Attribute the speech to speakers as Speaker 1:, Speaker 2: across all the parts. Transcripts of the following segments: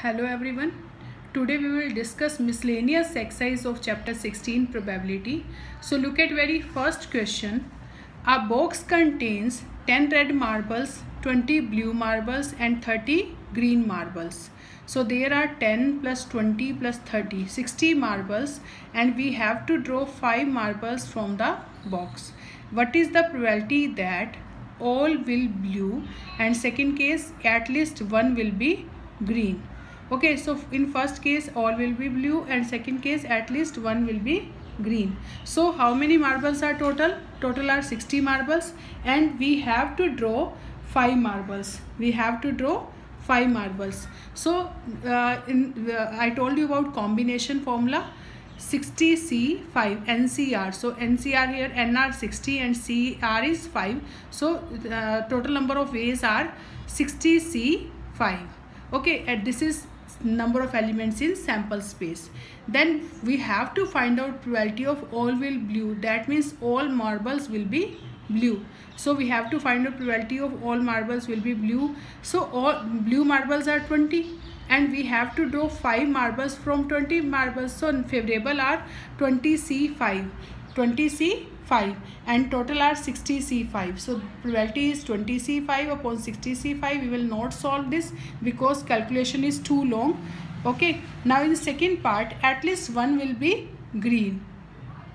Speaker 1: Hello everyone. Today we will discuss miscellaneous exercise of chapter 16 probability. So look at very first question. A box contains 10 red marbles, 20 blue marbles and 30 green marbles. So there are 10 plus 20 plus 30, 60 marbles and we have to draw 5 marbles from the box. What is the probability that all will blue and second case at least one will be green okay so in first case all will be blue and second case at least one will be green so how many marbles are total total are 60 marbles and we have to draw 5 marbles we have to draw 5 marbles so uh, in uh, i told you about combination formula 60C5 NCR. So NCR here NR 60 and CR is 5. So uh, total number of ways are 60C5. Okay, and this is number of elements in sample space. Then we have to find out probability of all will blue. That means all marbles will be blue. So we have to find out probability of all marbles will be blue. So all blue marbles are 20 and we have to draw 5 marbles from 20 marbles so favorable are 20c5 20c5 and total are 60c5 so probability is 20c5 upon 60c5 we will not solve this because calculation is too long. Okay. Now in the second part at least one will be green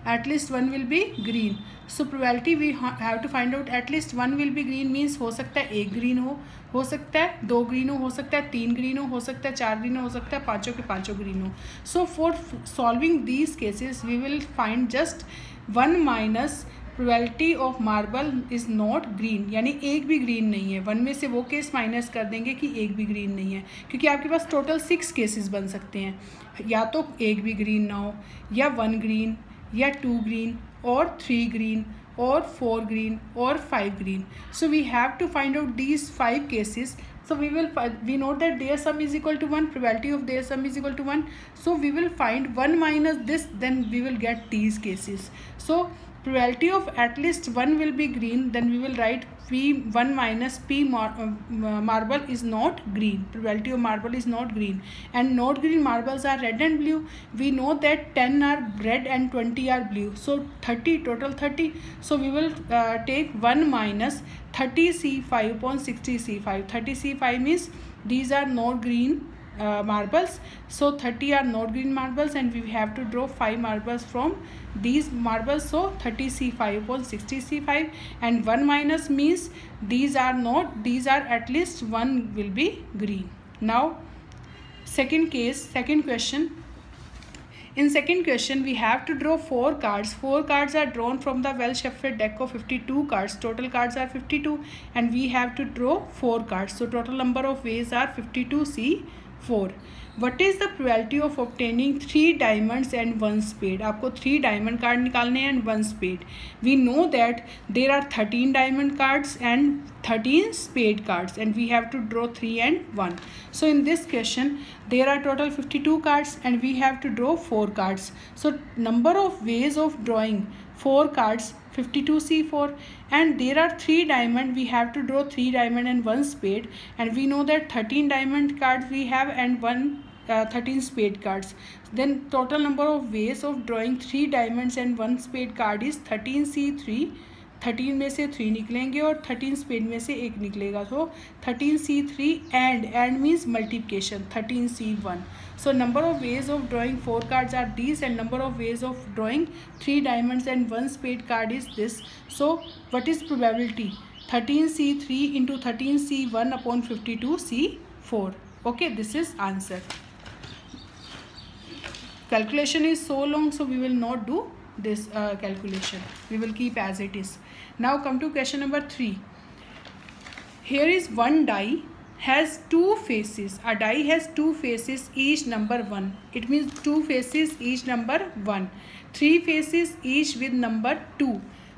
Speaker 1: at least one will be green. So probability we have to find out at least one will be green means हो सकता है एक green हो हो सकता है दो green हो हो सकता है तीन ग्रीन हो हो सकता है चार ग्रीन हो हो सकता है पाँचों के पाँचों ग्रीन हो. So for solving these cases we will find just one minus probability of marble is not green यानी एक भी ग्रीन नहीं है. वन में से वो केस माइनस कर देंगे कि एक भी ग्रीन नहीं है. क्योंकि आपके पास टोटल सिक्स केसेस बन सकते हैं. या तो एक भी ग्रीन ना हो, या वन ग्रीन या two green or three green or four green or five green. So we have to find out these five cases. So we will we know that their sum is equal to 1 probability of their sum is equal to 1 so we will find 1 minus this then we will get these cases. So probability of at least one will be green then we will write p1 minus p mar uh, marble is not green. Probability of marble is not green. And not green marbles are red and blue. We know that 10 are red and 20 are blue. So 30 total 30 so we will uh, take 1 minus 30 c5 upon 60 c5 30 c5 means these are not green uh, marbles. So 30 are not green marbles and we have to draw 5 marbles from these marbles. So 30 c5 upon 60 c5 and 1 minus means these are not these are at least one will be green. Now second case second question. In second question we have to draw four cards. Four cards are drawn from the well shuffled deck of 52 cards. Total cards are 52 and we have to draw four cards. So total number of ways are 52 c four what is the probability of obtaining three diamonds and one spade आपको three diamond card निकालने हैं and one spade we know that there are thirteen diamond cards and thirteen spade cards and we have to draw three and one so in this question there are total 52 cards and we have to draw 4 cards. So number of ways of drawing 4 cards 52c4 and there are 3 diamond we have to draw 3 diamond and 1 spade. And we know that 13 diamond cards we have and 1 uh, 13 spade cards. Then total number of ways of drawing 3 diamonds and 1 spade card is 13c3 thirteen में से three निकलेंगे और thirteen spade में से एक निकलेगा। तो thirteen C three and and means multiplication, thirteen C one. So number of ways of drawing four cards are this and number of ways of drawing three diamond and one spade card is this so what is probability thirteen C three into thirteen C one upon fifty two C four okay this is answer calculation is so long so we will not do this uh, calculation we will keep as it is now come to question number 3 here is one die has two faces a die has two faces each number 1 it means two faces each number 1 three faces each with number 2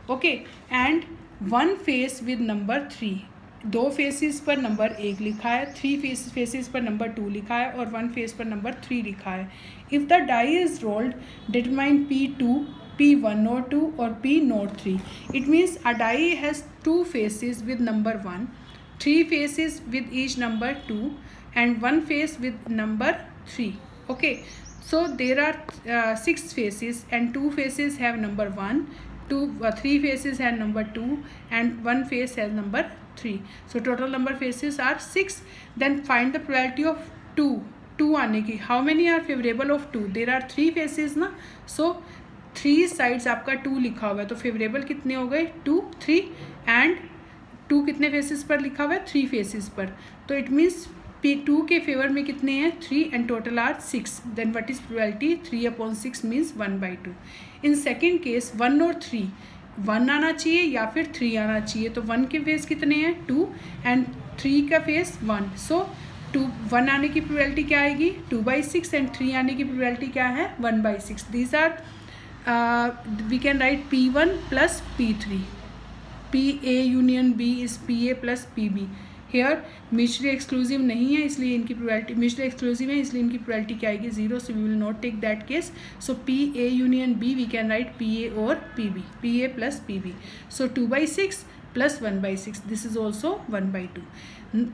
Speaker 1: okay and one face with number 3 दो faces पर number एक लिखा है three face faces पर number two लिखा है और one face पर नंबर थ्री लिखा है if the die is rolled determine P two P1 node 2 or P node 3. It means a die has two faces with number 1, three faces with each number 2 and one face with number 3 okay so there are uh, six faces and two faces have number 1 two uh, three faces have number 2 and one face has number 3 so total number faces are 6 then find the probability of 2 2 आने की how many are favourable of two there are three faces ना सो three sides आपका two लिखा हुआ है तो favourable कितने हो गए? टू थ्री एंड टू कितने फेसेस पर लिखा हुआ है? थ्री फेसेस पर। तो इट मीन्स पी टू के फेवर में कितने हैं? Three and total are six then what is probability three upon six means one by two in second case one और थ्री वन आना चाहिए या फिर थ्री आना चाहिए? तो वन के फेस कितने हैं? टू एंड थ्री का face one so two one आने की प्रोबेबिलिटी क्या आएगी? Two by six and three आने की प्रोबेबिलिटी क्या है? One by six these are one plus P three P A union B is P A plus P B here मिश्री exclusive नहीं है, इसलिए इनकी प्रोबेबिलिटी मिश्री एक्सक्लूसिव है, इसलिए इनकी प्रोबेबिलिटी क्या आएगी? Zero so we will not take that case so P A union B we can write P A और P B P A plus P B so two by six plus one by six this is also one by two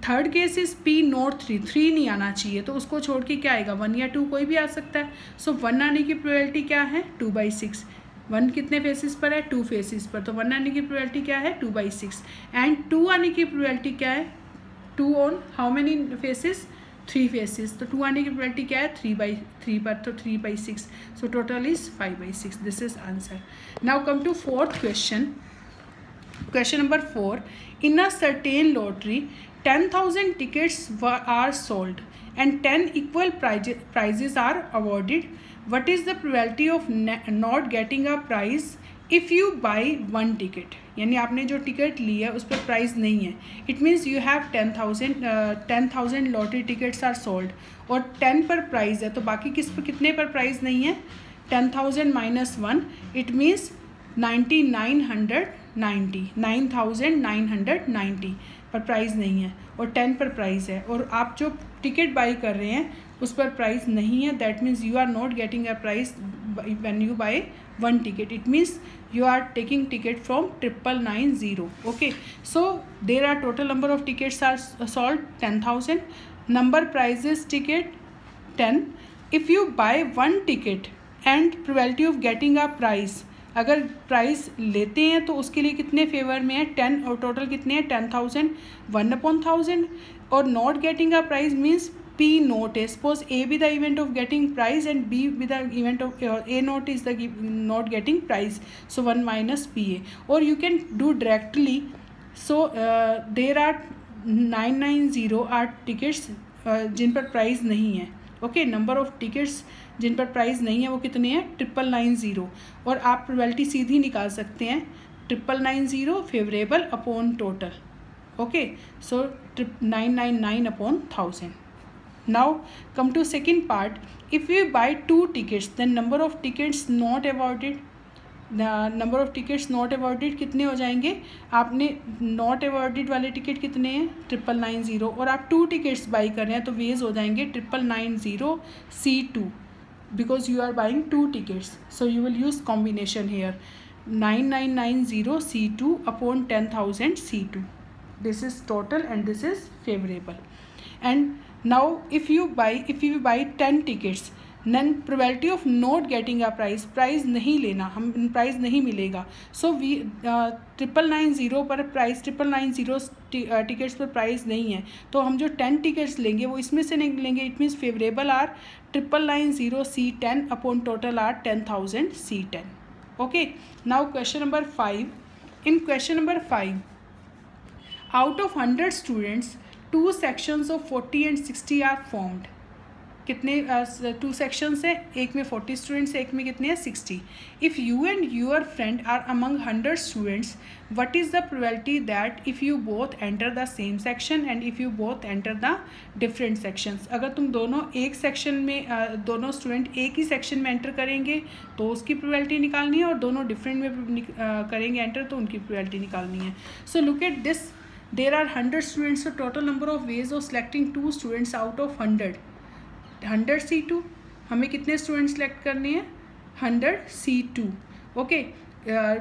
Speaker 1: third case is P not three three नहीं आना चाहिए तो उसको छोड़ के क्या आएगा? वन या टू कोई भी आ सकता है। सो so, वन आने की प्रोबेबिलिटी क्या है? टू बाई सिक्स वन कितने फेसिस पर है? टू फेसिस पर। तो वन आने की प्रोबेबिलिटी क्या है? Two by six and two आने की प्रोबेबिलिटी क्या है? Two on how many faces three faces तो टू आने की प्रोबेबिलिटी क्या है? थ्री बाई थ्री पर। तो three by six so total is five by six this is answer now come to fourth question question number four, in a certain lottery, ten thousand tickets are sold and ten equal prizes are awarded. What is the probability of not getting a prize if you buy one ticket यानी आपने जो ticket ली है, उस पर price नहीं है। It means you have ten thousand ten thousand lottery tickets are sold और ten पर प्राइज़ है तो बाकी किस पर, कितने पर प्राइज़ नहीं है? Ten thousand minus one it means ninety पर प्राइज नहीं है और 10 पर प्राइज है और आप जो टिकट बाई कर रहे हैं, उस पर प्राइस नहीं है। That means you are not getting a prize when you buy one ticket it means you are taking ticket from triple nine zero okay so there are total number of tickets are sold ten thousand number prize is ticket ten if you buy one ticket and probability of getting a prize अगर price लेते हैं तो उसके लिए कितने favour में है? Ten और टोटल कितने हैं? Ten thousand one upon thousand और not getting a prize means P not है suppose A B the event of getting prize and B with the event of A not is the not getting prize so one minus P A और you can do directly so there are nine nine zero are tickets जिन पर price नहीं है. Okay number of tickets जिन पर price नहीं है वो कितने हैं? Triple nine zero. और आप प्रोबेबिलिटी सीधी निकाल सकते हैं। Triple nine zero favourable upon total okay so trip nine nine nine upon thousand now, come to second part. If we buy two tickets, then number of tickets not awarded number of tickets not awarded कितने हो जाएँगे? आपने not awarded वाले ticket कितने हैं? Triple nine zero और आप two tickets buy कर रहे हैं तो वेज हो जाएँगे triple nine zero C two because you are buying two tickets so you will use combination here. 9990 c2 upon 10000 c2 this is total and this is favorable. And now if you buy if you buy 10 tickets then probability of not getting a prize prize नहीं लेना, हम prize नहीं मिलेगा। So we triple nine zero पर price triple nine zero tickets पर price नहीं है। तो हम जो टेन टिकट्स लेंगे, वो इसमें से नहीं लेंगे। It means favourable are triple nine zero C ten upon total are ten thousand C ten okay now question number five in question number five out of hundred students two sections of forty and sixty are formed कितने two sections हैं, एक में forty students एक में कितने हैं sixty if you and your friend are among hundred students what is the probability that if you both enter the same section and if you both enter the different sections अगर तुम दोनों एक section में दोनों student एक ही section में enter करेंगे तो उसकी प्रोबेबिलिटी निकालनी है और दोनों डिफरेंट में करेंगे एंटर तो उनकी प्रोबेबिलिटी निकालनी है. So look at this are 100 students, so total number of ways of selecting two students out of 100 hundred C two, हमें कितने स्टूडेंट सेलेक्ट करने हैं? Hundred C two. Okay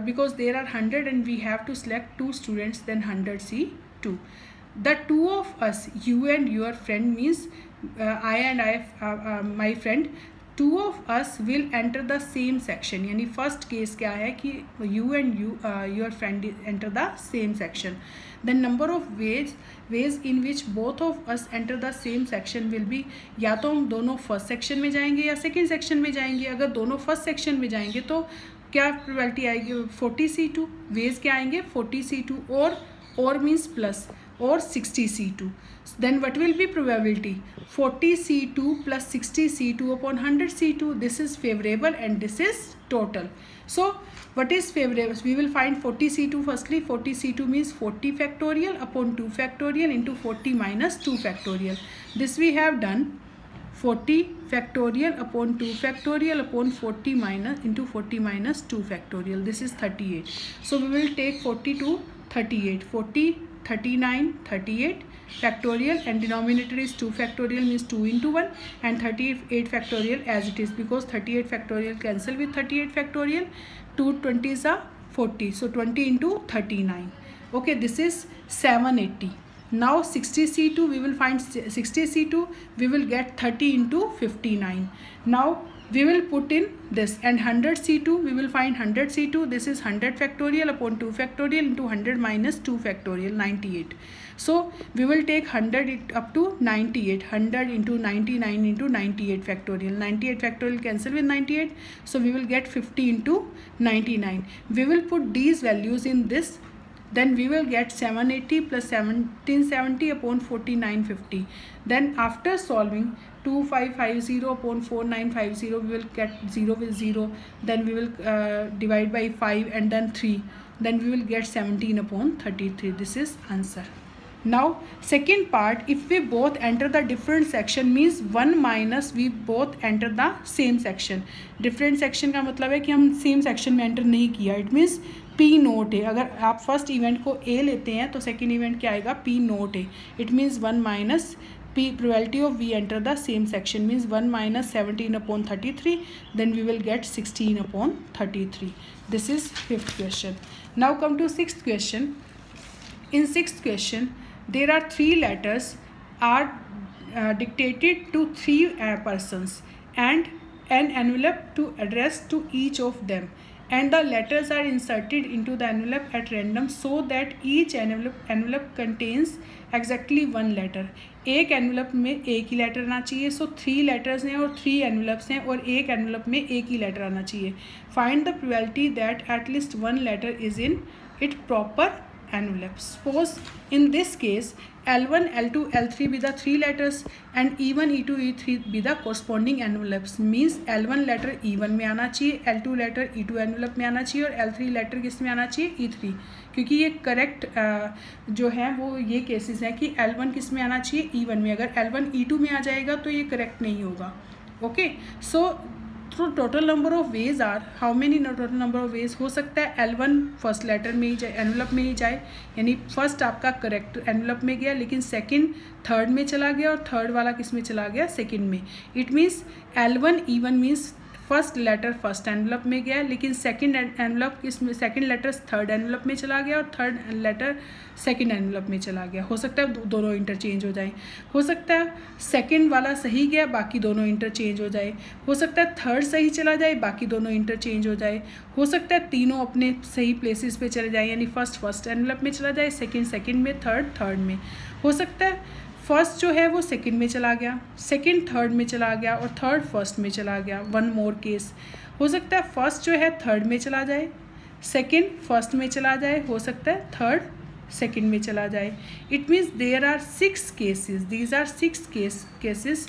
Speaker 1: because there are hundred and we have to select two students then hundred C two. The two of us you and your friend means I and I my friend two of us will enter the same section यानी first case क्या है कि you and you your friend enter the same section the number of ways ways in which both of us enter the same section will be या तो हम दोनों first section में जाएँगे या सेकेंड सेक्शन में जाएँगे। अगर दोनों फ़र्स्ट सेक्शन में जाएँगे तो क्या प्रोबेबिलिटी आएगी? फोर्टी सी टू वेज क्या आएँगे? फोर्टी सी टू और और means plus or 60 C2. Then what will be probability? 40 C2 plus 60 C2 upon 100 C2. This is favorable and this is total. So what is favorable? We will find 40 C2 firstly. 40 C2 means 40 factorial upon 2 factorial into 40 minus 2 factorial. This we have done. 40 factorial upon 2 factorial upon 40 minus into 40 minus 2 factorial. This is 38. So we will take 40 to 38. 40 39 38 factorial and denominator is 2 factorial means 2 into 1 and 38 factorial as it is because 38 factorial cancel with 38 factorial 2 20s are 40 so 20 into 39 okay this is 780 now 60 c2 we will find 60 c2 we will get 30 into 59 now we will put in this and 100 C2 we will find 100 C2 this is 100 factorial upon 2 factorial into 100 minus 2 factorial 98 so we will take 100 up to 98 100 into 99 into 98 factorial. 98 factorial cancel with 98 so we will get 50 into 99 we will put these values in this then we will get 780 plus 1770 upon 4950 then after solving 2550 upon 4950 we will get 0 with 0 then we will uh, divide by 5 and then 3 then we will get 17 upon 33 this is answer now second part if we both enter the different section means one minus we both enter the same section different section का मतलब है कि हम same section में enter नहीं किया it means P not है। अगर आप फ़र्स्ट इवेंट को ए लेते हैं तो सेकेंड इवेंट क्या आएगा? पी नोट है। It means one minus P probability of we enter the same section means one minus seventeen upon thirty three then we will get sixteen upon thirty three this is fifth question now come to six question in six question there are three letters are dictated to three persons and an envelope to address to each of them and the letters are inserted into the envelope at random so that each envelope envelope contains exactly one letter एक envelope में एक ही letter आना चाहिए so three letters हैं और three envelopes हैं और एक एनवलप में एक ही लेटर आना चाहिए find the probability that at least one letter is in it proper envelope suppose in this case L1, L2, L3 be the three letters and E1, E2, E3 be the corresponding envelopes means L1 letter E1 में आना चाहिए L2 letter E2 envelope में आना चाहिए और L3 letter किसमें आना चाहिए E3 क्योंकि ये करेक्ट जो है वो ये केसेस हैं कि L1 किसमें आना चाहिए E1 में अगर L1 E2 में आ जाएगा तो ये करेक्ट नहीं होगा ओके सो तो total number of ways are how many total number of ways हो सकता है एल वन फ़र्स्ट लेटर में ही जाए एनवलप में ही जाए, यानी फ़र्स्ट आपका करेक्ट एनवलप में गया, लेकिन सेकेंड थर्ड में चला गया और थर्ड वाला किसमें चला गया? सेकेंड में। It means L one E one means first letter first envelope में गया, लेकिन सेकंड एनवलप इसमें सेकंड लेटर थर्ड एनवलप में चला गया और थर्ड लेटर सेकंड एनवलप में चला गया। हो सकता है दोनों इंटरचेंज हो जाए। हो सकता है सेकंड वाला सही गया, बाकी दोनों इंटरचेंज हो जाए। हो सकता है थर्ड सही चला जाए, बाकी दोनों इंटरचेंज हो जाए। हो सकता है तीनों अपने सही प्लेसेस पे चले जाए, यानी फ़र्स्ट फ़र्स्ट एनवलप में चला जाए सेकेंड सेकेंड में थर्ड थर्ड में। हो सकता है फ़र्स्ट जो है वो सेकंड में चला गया सेकंड थर्ड में चला गया और थर्ड फ़र्स्ट में चला गया। वन मोर केस हो सकता है फ़र्स्ट जो है थर्ड में चला जाए सेकंड फ़र्स्ट में चला जाए। हो सकता है थर्ड सेकंड में चला जाए। It means there are six cases these are six case cases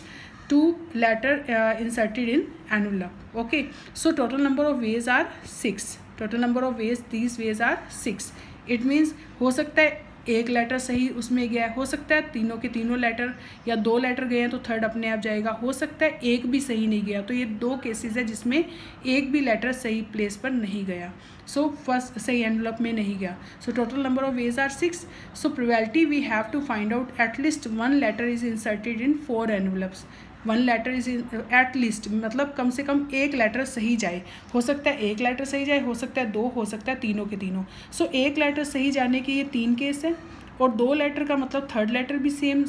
Speaker 1: two letter inserted in envelope okay so total number of ways are six total number of ways these ways are six it means हो सकता है एक letter सही उसमें गया है। हो सकता है तीनों के तीनों लेटर या दो लेटर गए हैं तो थर्ड अपने आप जाएगा। हो सकता है एक भी सही नहीं गया। तो ये दो केसेस है जिसमें एक भी लेटर सही प्लेस पर नहीं गया। सो फ़र्स्ट सही एनवलप में नहीं गया। So total number of ways are six so probability we have to find out at least one letter is inserted in four envelopes one letter is at least मतलब कम से कम एक लेटर सही जाए। हो सकता है एक लेटर सही जाए हो सकता है दो हो सकता है तीनों के तीनों। सो so, एक लेटर सही जाने के ये तीन केस हैं और दो लेटर का मतलब थर्ड लेटर भी सेम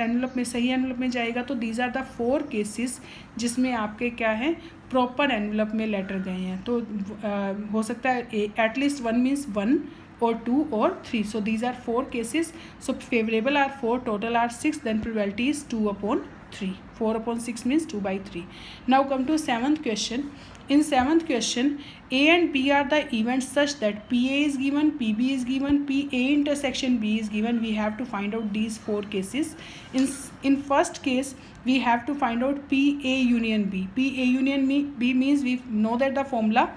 Speaker 1: एनवलप में सही एनवलप में जाएगा। तो these are the four cases जिसमें आपके क्या है? प्रॉपर एनवलप में लेटर गए हैं। तो uh, हो सकता है at least one means one or 2 or 3 so these are four cases so favorable are 4 total are 6 then probability is 2 upon 3 4 upon 6 means 2 by 3 now come to seventh question. In seventh question a and b are the events such that pa is given pb is given pa intersection b is given. We have to find out these four cases. In in first case we have to find out pa union b. Pa union b means we know that the formula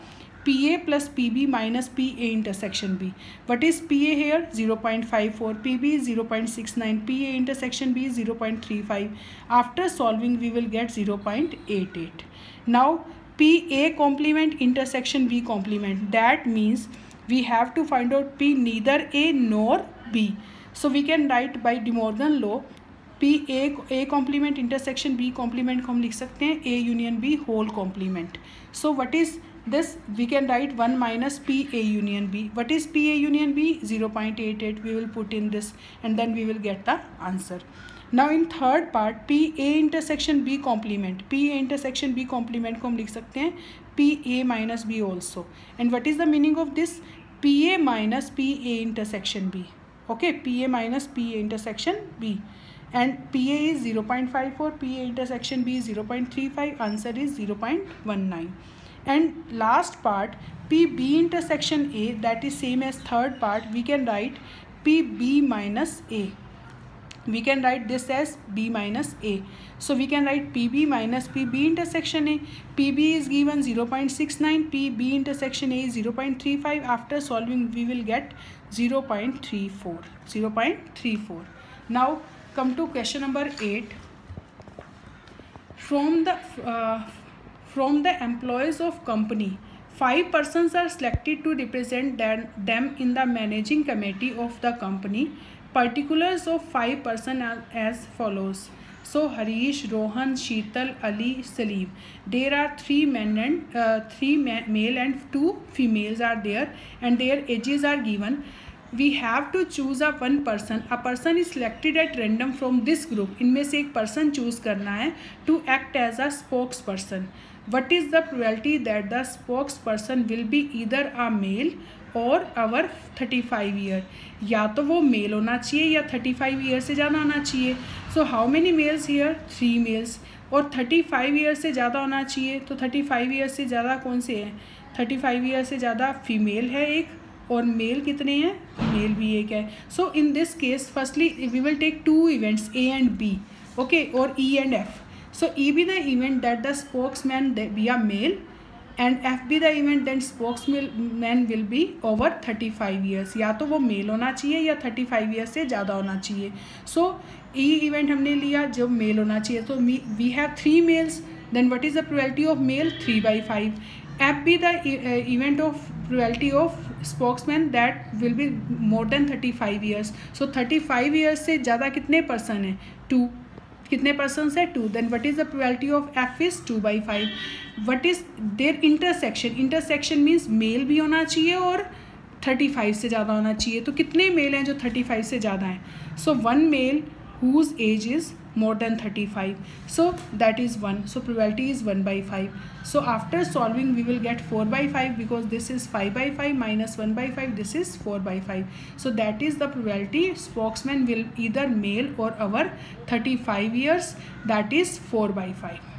Speaker 1: P A plus P B minus P A intersection B what is P A here zero point five four P B zero point six nine P A intersection B zero point three five after solving we will get zero point eight eight now P A complement intersection B complement that means we have to find out P neither A nor B so we can write by De Morgan law P A A complement intersection B complement को हम लिख सकते हैं A union B whole complement so what is this we can write 1 minus PA union B. What is PA union B? 0.88 we will put in this and then we will get the answer. Now in third part PA intersection B complement. PA intersection B complement को हम लिख सकते हैं PA minus B also. And what is the meaning of this? PA minus PA intersection B. Okay, PA minus PA intersection B. And PA is 0.54, PA intersection B is 0.35, answer is 0.19 and last part pb intersection a that is same as third part we can write pb minus a. We can write this as b minus a. So we can write pb minus pb intersection a. Pb is given 0.69 pb intersection a is 0.35 after solving we will get 0.34 0.34 now come to question number 8 from the uh, from the employees of company five persons are selected to represent them in the managing committee of the company particulars of five person are as follows so harish rohan sheetal ali salim there are three men and uh, three ma male and two females are there and their ages are given we have to choose a one person a person is selected at random from this group इनमें से एक person choose करना है to act as a spokesperson what is the probability that the spokesperson will be either a male or over thirty five year या तो वो male होना चाहिए या थर्टी फाइव ईयर से ज़्यादा होना चाहिए। So how many males here three males और थर्टी फाइव ईयर से ज़्यादा होना चाहिए तो थर्टी फाइव ईयर से ज़्यादा कौन से हैं? थर्टी फाइव ईयर से ज़्यादा फीमेल है एक और मेल कितने हैं? मेल भी एक है। So in this case firstly we will take two events A and B okay और E and F so E be the event event the spokesman be are male and F be the event than spokesman will be over thirty five years या तो वो male होना चाहिए या thirty five years से ज़्यादा होना चाहिए। सो ई इवेंट हमने लिया जब मेल होना चाहिए। तो we have three males then what is the probability of male three by five F be the event of probability of spokesman that will be more than thirty five years so thirty five years से ज़्यादा कितने person हैं? Two कितने person है? Two then what is the probability of F is two by five what is there intersection intersection means male भी होना चाहिए और थर्टी फाइव से ज़्यादा होना चाहिए। तो कितने मेल हैं जो थर्टी फाइव से ज़्यादा हैं? So one male whose age is more than 35 so that is 1 so probability is 1 by 5 so after solving we will get 4 by 5 because this is 5 by 5 minus 1 by 5 this is 4 by 5 so that is the probability spokesman will either male or our 35 years. That is 4 by 5